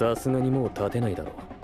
さすがにもう立てないだろう。